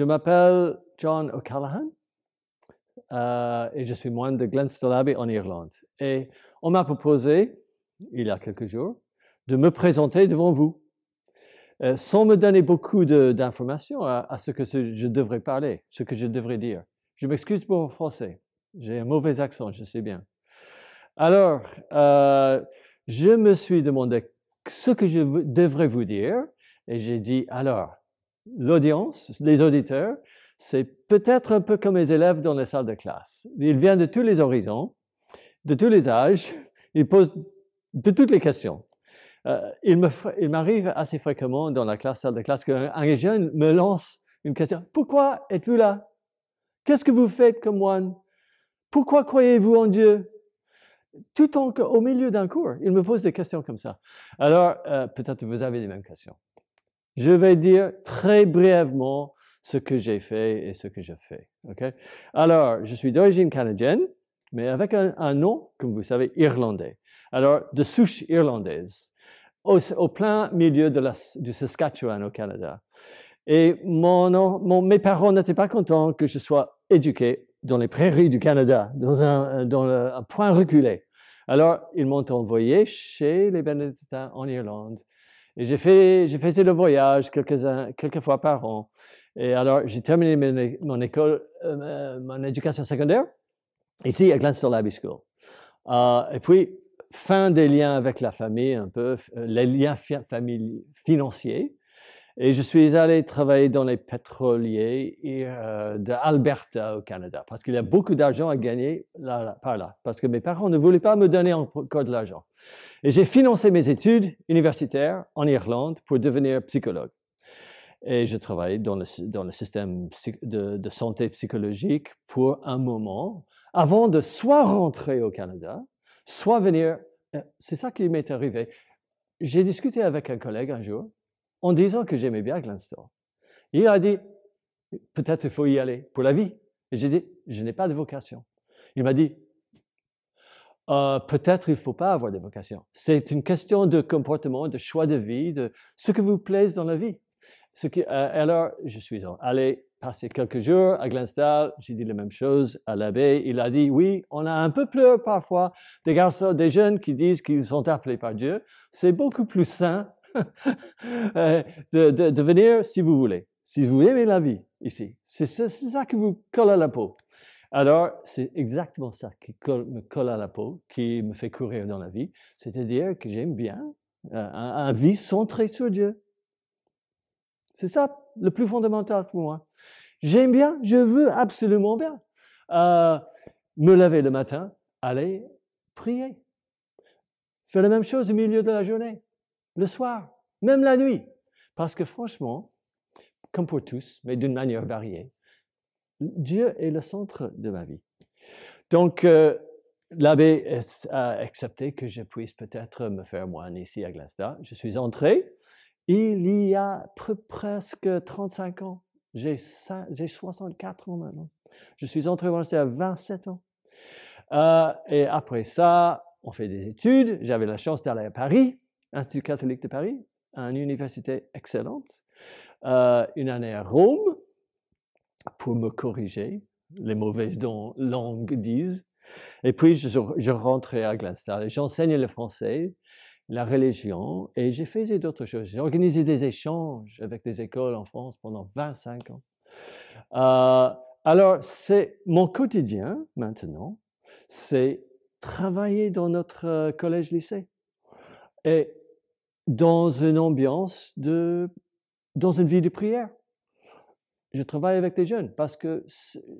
Je m'appelle John O'Callaghan euh, et je suis moine de Glenstal Abbey en Irlande. Et on m'a proposé, il y a quelques jours, de me présenter devant vous, euh, sans me donner beaucoup d'informations à, ce que je devrais parler, ce que je devrais dire. Je m'excuse pour mon français. J'ai un mauvais accent, je sais bien. Alors, euh, je me suis demandé ce que je devrais vous dire et j'ai dit, alors, l'audience, les auditeurs, c'est peut-être un peu comme les élèves dans les salles de classe. Ils viennent de tous les horizons, de tous les âges, ils posent de toutes les questions. Euh, il m'arrive assez fréquemment dans la classe, salle de classe, qu'un jeune me lance une question. Pourquoi êtes-vous là? Qu'est-ce que vous faites comme moine? Pourquoi croyez-vous en Dieu? Tout en, au milieu d'un cours, il me pose des questions comme ça. Alors, euh, peut-être vous avez les mêmes questions. Je vais dire très brièvement ce que j'ai fait et ce que je fais. Alors, je suis d'origine canadienne, mais avec un, nom, comme vous savez, irlandais. Alors, de souche irlandaise, au, plein milieu du Saskatchewan au Canada. Et mon, mes parents n'étaient pas contents que je sois éduqué dans les prairies du Canada, dans un, dans un point reculé. Alors, ils m'ont envoyé chez les Bénédictins en Irlande. Et j'ai fait, j'ai fait le voyage quelques, quelques fois par an. Et alors, j'ai terminé mon, école, euh, mon éducation secondaire ici à Glenstone School. Euh, et puis, fin des liens avec la famille, un peu, euh, les liens financiers. Et je suis allé travailler dans les pétroliers euh, d'Alberta au Canada, parce qu'il y a beaucoup d'argent à gagner par là, parce que mes parents ne voulaient pas me donner encore de l'argent. Et j'ai financé mes études universitaires en Irlande pour devenir psychologue. Et je travaillais dans le, dans le système de, de santé psychologique pour un moment, avant de soit rentrer au Canada, soit venir. Euh, c'est ça qui m'est arrivé. J'ai discuté avec un collègue un jour en disant que j'aimais bien Glenstone. Il a dit, peut-être il faut y aller pour la vie. Et j'ai dit, je n'ai pas de vocation. Il m'a dit, euh, peut-être il ne faut pas avoir de vocation. C'est une question de comportement, de choix de vie, de ce que vous plaise dans la vie. Euh, alors, je suis allé passer quelques jours à Glenstall, j'ai dit la même chose à l'abbé. Il a dit, oui, on a un peu peur parfois des garçons, des jeunes qui disent qu'ils sont appelés par Dieu. C'est beaucoup plus sain euh, de, venir si vous voulez, si vous aimez la vie ici. C'est ça qui vous colle à la peau. Alors, c'est exactement ça qui me colle à la peau, qui me fait courir dans la vie, c'est-à-dire que j'aime bien euh, un, un vie centrée sur Dieu. C'est ça le plus fondamental pour moi. J'aime bien, je veux absolument bien euh, me lever le matin, aller prier. Faire la même chose au milieu de la journée le soir, même la nuit. Parce que franchement, comme pour tous, mais d'une manière variée, Dieu est le centre de ma vie. Donc, euh, l'abbé a accepté que je puisse peut-être me faire moine ici à Glasgow. Je suis entré il y a presque 35 ans. J'ai 64 ans maintenant. Je suis entré à 27 ans. Euh, et après ça, on fait des études. J'avais la chance d'aller à Paris Institut catholique de Paris, une université excellente, euh, une année à Rome pour me corriger, les mauvaises langues disent. Et puis, je, rentrais à Glasgow. J'enseignais le français, la religion, et j'ai fait d'autres choses. J'ai organisé des échanges avec des écoles en France pendant 25 ans. Euh, alors, c'est mon quotidien maintenant, c'est travailler dans notre euh, collège-lycée. Et dans une ambiance de, dans une vie de prière. Je travaille avec les jeunes parce que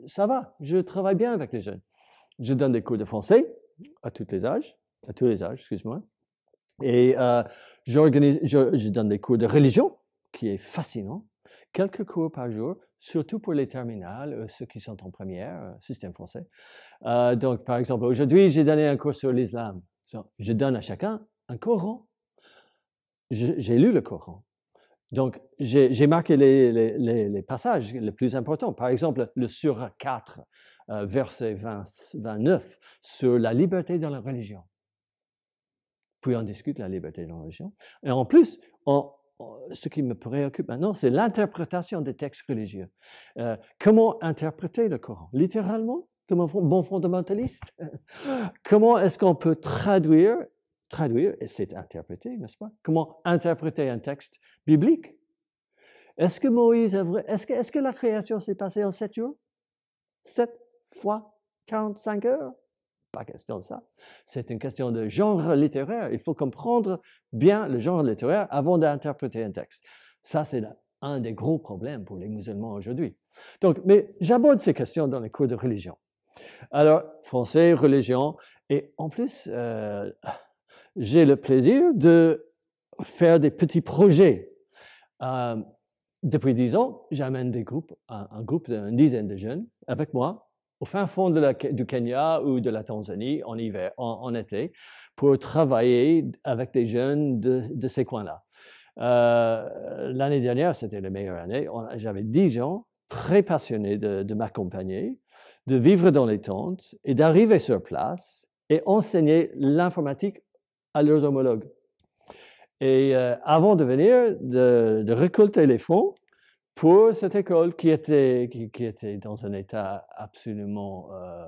ça va, je travaille bien avec les jeunes. Je donne des cours de français à tous les âges, à tous les âges, excuse-moi. Et euh, je, donne des cours de religion, qui est fascinant. Quelques cours par jour, surtout pour les terminales, euh, ceux qui sont en première, euh, système français. Donc, par exemple, aujourd'hui, j'ai donné un cours sur l'islam. Je donne à chacun un Coran j'ai lu le Coran. Donc, j'ai marqué les, passages les plus importants. Par exemple, le Surah 4, euh, verset 29, sur la liberté dans la religion. Puis on discute la liberté dans la religion. Et en plus, ce qui me préoccupe maintenant, c'est l'interprétation des textes religieux. Euh, comment interpréter le Coran? Littéralement, comme un bon fondamentaliste? Comment est-ce qu'on peut traduire, traduire, et c'est interpréter, n'est-ce pas? Comment interpréter un texte biblique? Est-ce que Moïse a vrai Est-ce que, que la création s'est passée en sept jours? Sept fois 45 heures? Pas question de ça. C'est une question de genre littéraire. Il faut comprendre bien le genre littéraire avant d'interpréter un texte. Ça, c'est un des gros problèmes pour les musulmans aujourd'hui. Donc, mais j'aborde ces questions dans les cours de religion. Alors, français, religion, et en plus, euh, j'ai le plaisir de faire des petits projets. Euh, depuis dix ans, j'amène des groupes, un, groupe d'une dizaine de jeunes avec moi au fin fond du Kenya ou de la Tanzanie en hiver, en, été, pour travailler avec des jeunes de, ces coins-là. Euh, l'année dernière, c'était la meilleure année. J'avais dix gens très passionnés de, m'accompagner, de vivre dans les tentes et d'arriver sur place et enseigner l'informatique à leurs homologues. Et euh, avant de venir, de, récolter les fonds pour cette école qui était, qui, était dans un état absolument euh,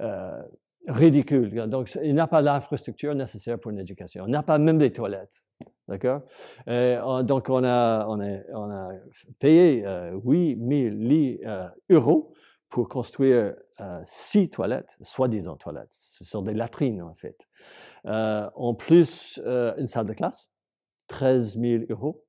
euh, ridicule. Donc, il n'a pas l'infrastructure nécessaire pour une éducation. On n'a pas même des toilettes. D'accord? Donc, on a, on a, payé euh, 8000 euh, euros pour construire six toilettes, soi-disant toilettes. Ce sont des latrines, en fait. En plus, une salle de classe, 13 000 euros.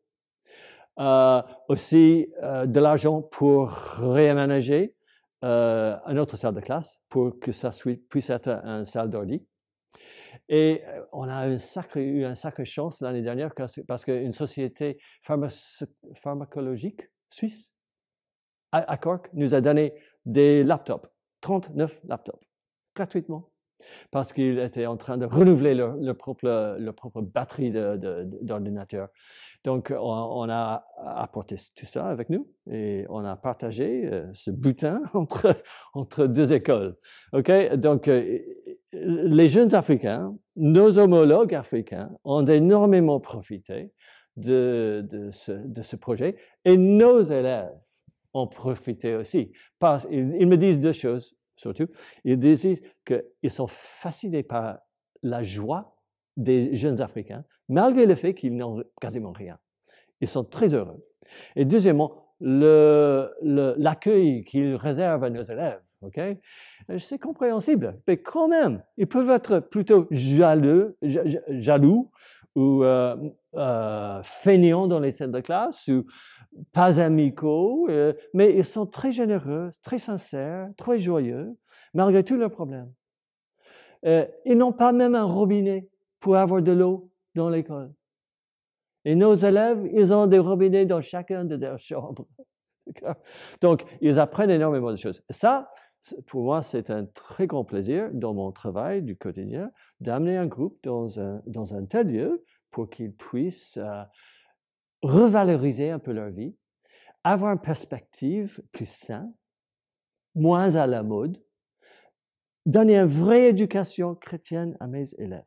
Euh, aussi euh, de l'argent pour réaménager euh, une autre salle de classe pour que ça puisse être une salle d'ordi. Et on a eu une sacrée chance l'année dernière parce qu'une société pharmacologique suisse à, Cork nous a donné des laptops, 39 laptops, gratuitement parce qu'ils étaient en train de renouveler leur, propre, batterie d'ordinateur. Donc, on, a apporté tout ça avec nous et on a partagé euh, ce butin entre, entre deux écoles. OK? Donc, euh, les jeunes Africains, nos homologues africains, ont énormément profité de, de, ce, projet et nos élèves ont profité aussi. Parce, ils me disent deux choses surtout. Ils disent qu'ils sont fascinés par la joie des jeunes Africains, malgré le fait qu'ils n'ont quasiment rien. Ils sont très heureux. Et deuxièmement, l'accueil qu'ils réservent à nos élèves. C'est compréhensible, mais quand même, ils peuvent être plutôt jaloux ou euh, euh, feignants dans les scènes de classe ou pas amicaux, euh, mais ils sont très généreux, très sincères, très joyeux, malgré tous leurs problèmes. ils n'ont pas même un robinet pour avoir de l'eau dans l'école. Et nos élèves, ils ont des robinets dans chacun de leurs chambres. Donc, ils apprennent énormément de choses. Ça, pour moi, c'est un très grand plaisir dans mon travail du quotidien d'amener un groupe dans un, dans un tel lieu pour qu'ils puissent euh, revaloriser un peu leur vie, avoir une perspective plus saine, moins à la mode, donner une vraie éducation chrétienne à mes élèves,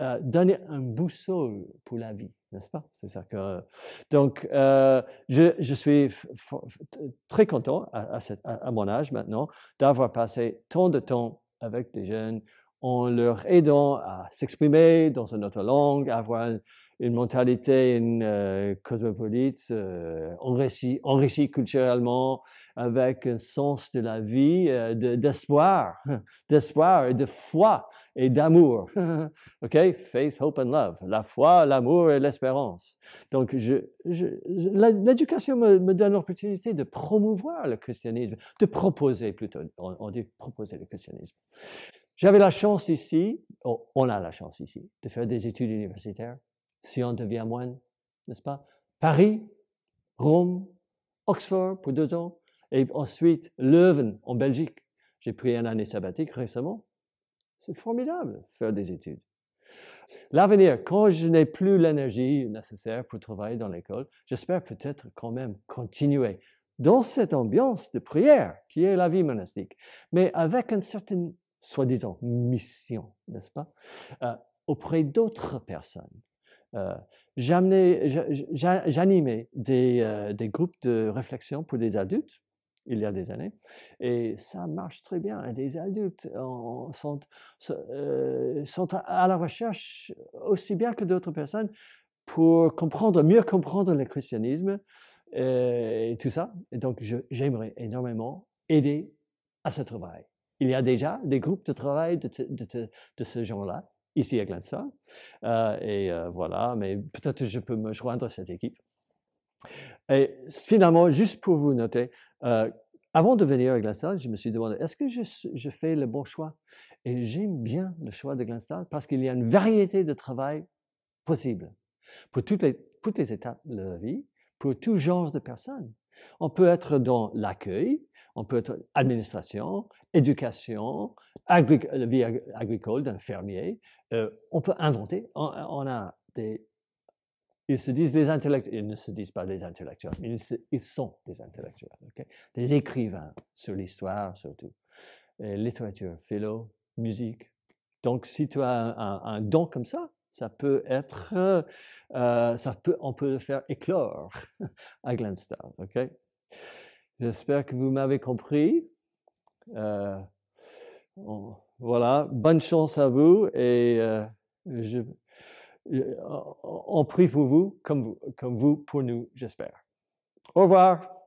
euh, donner un boussole pour la vie n'est-ce pas? C'est ça que. Donc, euh, je, suis très content à, à, mon âge maintenant d'avoir passé tant de temps avec des jeunes en leur aidant à s'exprimer dans une autre langue, avoir une mentalité euh, cosmopolite, euh, enrichie, culturellement, avec un sens de la vie, euh, d'espoir, d'espoir et de foi et d'amour. OK? Faith, hope and love. La foi, l'amour et l'espérance. Donc, l'éducation me, me, donne l'opportunité de promouvoir le christianisme, de proposer plutôt, on, dit proposer le christianisme. J'avais la chance ici, on a la chance ici, de faire des études universitaires si on devient moine, n'est-ce pas? Paris, Rome, Oxford pour deux ans, et ensuite Leuven en Belgique. J'ai pris une année sabbatique récemment. C'est formidable faire des études. L'avenir, quand je n'ai plus l'énergie nécessaire pour travailler dans l'école, j'espère peut-être quand même continuer dans cette ambiance de prière qui est la vie monastique, mais avec une certaine, soi-disant, mission, n'est-ce pas, euh, auprès d'autres personnes J'animais des, euh, des, groupes de réflexion pour des adultes il y a des années et ça marche très bien. Des adultes sont, euh, à la recherche aussi bien que d'autres personnes pour comprendre, mieux comprendre le christianisme et tout ça. Donc, j'aimerais énormément aider à ce travail. Il y a déjà des groupes de travail de ce genre-là, ici à Glenstone. Euh, et euh, voilà, mais peut-être je peux me joindre à cette équipe. Et finalement, juste pour vous noter, euh, avant de venir à Glenstone, je me suis demandé, est-ce que je, fais le bon choix? Et j'aime bien le choix de Glenstone parce qu'il y a une variété de travail possible pour toutes les, toutes les étapes de la vie, pour tout genre de personnes. On peut être dans l'accueil, on peut être administration, éducation, vie agricole d'un fermier. Euh, on peut inventer. On, a des. Ils se disent des intellectuels. Ils ne se disent pas des intellectuels, mais ils, sont des intellectuels. Des écrivains sur l'histoire surtout. littérature, philo, musique. Donc, si tu as un, don comme ça, ça peut être, euh, ça peut, on peut le faire éclore à Glenstone, ok? J'espère que vous m'avez compris. Euh, voilà, bonne chance à vous et euh, je, on prie pour vous comme, vous, comme vous pour nous, j'espère. Au revoir.